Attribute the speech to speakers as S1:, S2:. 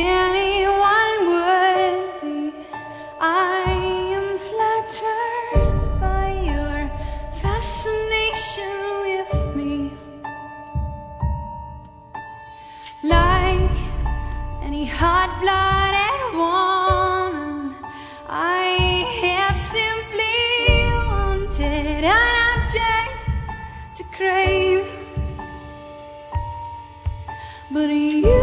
S1: anyone would be. I am flattered by your fascination with me. Like any hot blooded woman, I have simply wanted an object to crave. But you